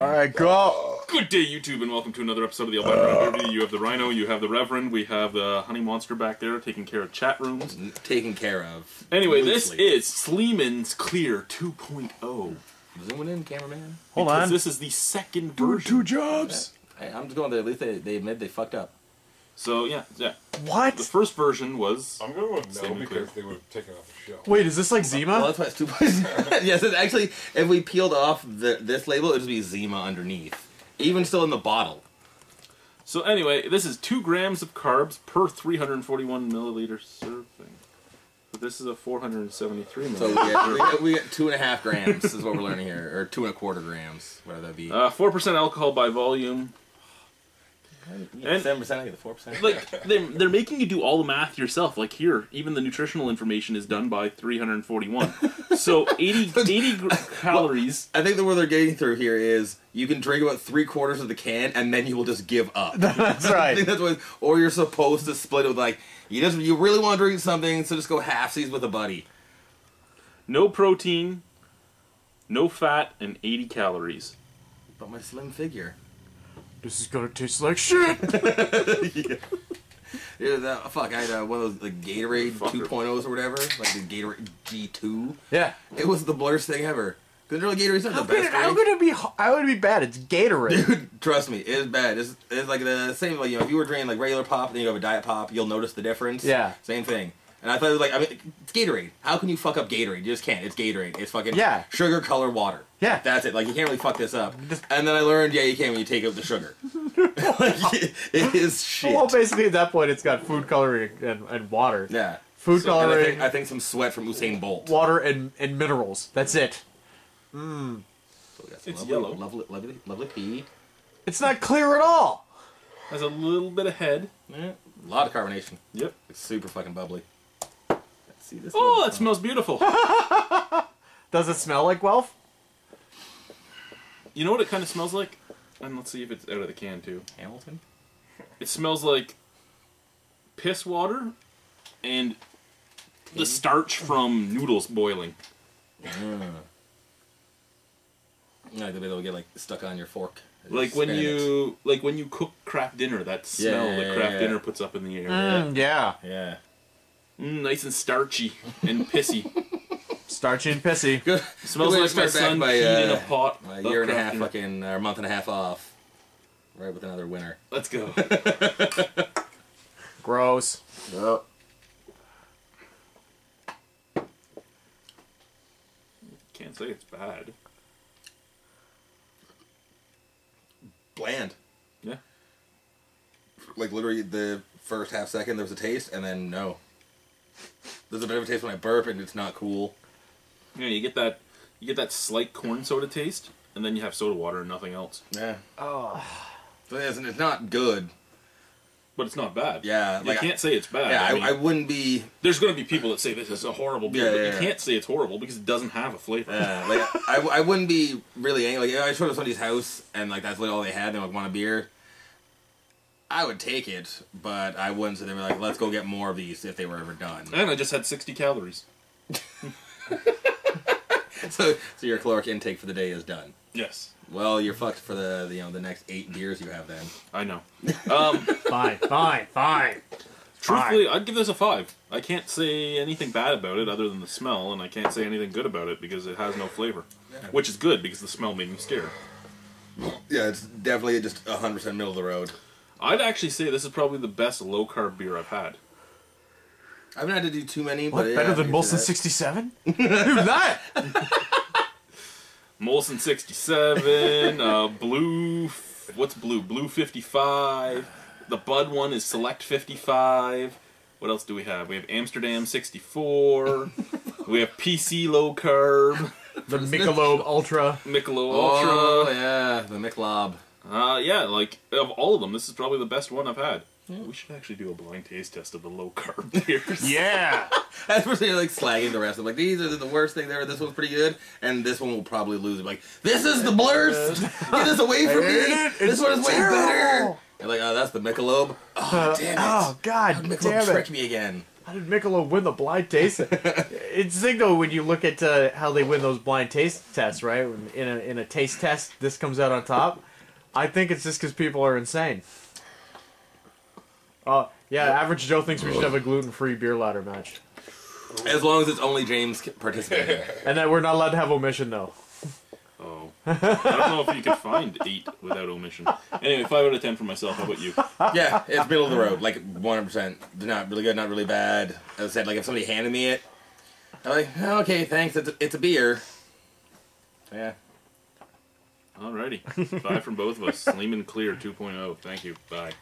Alright, go! Good day, YouTube, and welcome to another episode of the Albino uh. Rhino Derby. You have the Rhino, you have the Reverend, we have the Honey Monster back there taking care of chat rooms. taken care of. Anyway, this is Sleeman's Clear 2.0. zooming in, cameraman. Hold because on. This is the second Doing version. two jobs! Hey, I'm just going to at least they, they admit they fucked up. So, yeah, yeah. What? The first version was. I'm going with Same no and clear. because they would have taken off the shelf. Wait, is this like Well, Zima? that's why it's two points. yes, it's actually, if we peeled off the, this label, it'd just be Zima underneath. Even still in the bottle. So, anyway, this is 2 grams of carbs per 341 milliliter serving. But this is a 473 So we milliliter. get, we get, we get two and a half grams, is what we're learning here. Or two and a quarter grams, whatever that be. Uh, 4% alcohol by volume. And- 7%, I get the 4%. like they're, they're making you do all the math yourself like here even the nutritional information is done by 341 so 80, 80 gr- calories I think the word they're getting through here is you can drink about three quarters of the can and then you will just give up. That's I right. think that's what, or you're supposed to split it with like you just you really want to drink something, so just go halfsies with a buddy. no protein no fat and 80 calories But my slim figure. This is gonna taste like shit! Yeah, that, fuck, I had uh, one of those like Gatorade Fucker. 2.0s or whatever, like the Gatorade G2. Yeah. It was the blurst thing ever. Because really Gatorade's not How the best it, how drink. could it be? ho- How would it be bad? It's Gatorade. Dude, trust me, it's bad. It's, it's like the same, like, you know, if you were drinking like regular pop and then you have a diet pop, you'll notice the difference. Yeah. Same thing. And I thought it was like, I mean, it's Gatorade. How can you fuck up Gatorade? You just can't. It's Gatorade. It's fucking Yeah. sugar color water. Yeah. That's it. Like, you can't really fuck this up. And then I learned, yeah, you can when you take out the sugar. like, it, it is shit. Well, basically at that point, it's got food coloring and, and water. yeah. Food So- and I coloring, think, I think some sweat from Usain Bolt. water, and, and minerals. That's it. Mm. So we got some It's lovely, yellow. Lovely, lovely, lovely pea. It's not clear at all. has a little bit of head Yeah. A lot of carbonation. yep It's super fucking bubbly. Let's see this. oh little- that smells beautiful Does it smell like Guelph? you know what it kind of smells like and let's see if it's out of the can too Hamilton. it smells like piss water and the starch from noodles boiling Yeah, the way they'll get like stuck on your fork. Like when Spin it. you like when you cook Kraft Dinner, that smell Yeah, that yeah, Kraft yeah. dinner puts up in the air. Mm, yeah. Yeah. Mm, nice and starchy and pissy. Starchy and pissy. Good. Smells Good like my son my, peed in a uh, pot. A year and a half, fucking, or a month and a half off. Right with another winner. Let's go. Gross. Yep. Can't say it's bad. Bland. Yeah. Like literally the first half second there was a taste, and then no. There's a bit of a taste when I burp, and it's not cool. Yeah, you get that you get that slight corn soda taste, and then you have soda water and nothing else. Yeah. Oh. So it's, it's not good. But it's not bad. Yeah, You like, can't say it's bad. Yeah, I I, mean, I wouldn't be. there's going to be people that say this is a horrible beer, Yeah, but you yeah. can't say it's horrible because it doesn't have a flavor. Yeah, like I, I wouldn't be really angry. Like if I showed up somebody's house and like that's literally all they had. And They like want a beer. I would take it, but I wouldn't. So they were like, "Let's go get more of these if they were ever done." And I just had 60 calories. so, so your caloric intake for the day is done. Yes, Well, you're fucked for the, the you know the next eight beers you have then. I know. Um, Fine, fine, fine. Truthfully, I'd give this a five. I can't say anything bad about it other than the smell, and I can't say anything good about it because it has no flavor. Which is good because the smell made me scared. Yeah, it's definitely just hundred percent middle of the road. I'd actually say this is probably the best low carb beer I've had. I haven't had to do too many, What, but yeah, better I than Molson 67? Who's that? Molson 67, uh, Blue. What's Blue? Blue 55. The Bud one is Select 55. What else do we have? We have Amsterdam 64. we have PC low carb. The Michelob Ultra. Michelob Oh Ultra. yeah, the McLob. Uh, yeah, like of all of them, this is probably the best one I've had. We should actually do a blind taste test of the low carb beers. Yeah. That's where they're like slagging the rest of them. Like these are the worst thing there. This one's pretty good, and this one will probably lose. Like this is the blurs. Get this away from me. it. This one is way terrible. better. You're like, oh, that's the Michelob. Oh, damn it. Oh, God Michelob damn tricked it. me again. How did Michelob win the blind taste? it's sick though when you look at uh, how they win those blind taste tests, right? In a in a taste test, this comes out on top. I think it's just because people are insane. Oh yeah, average Joe thinks we should have a gluten-free beer ladder match, As long as it's only James participating. and that we're not allowed to have Omission though. Oh. I don't know if you could find eight without Omission. Anyway, five out of ten for myself. How about you? yeah, it's middle of the road, like 100%. Not really good, not really bad. As I said, like if somebody handed me it, I'm like, "Oh, okay, thanks. It's a, it's a beer. Yeah. Alrighty. Bye from both of us. Sleeman Clear 2.0. Thank you. Bye.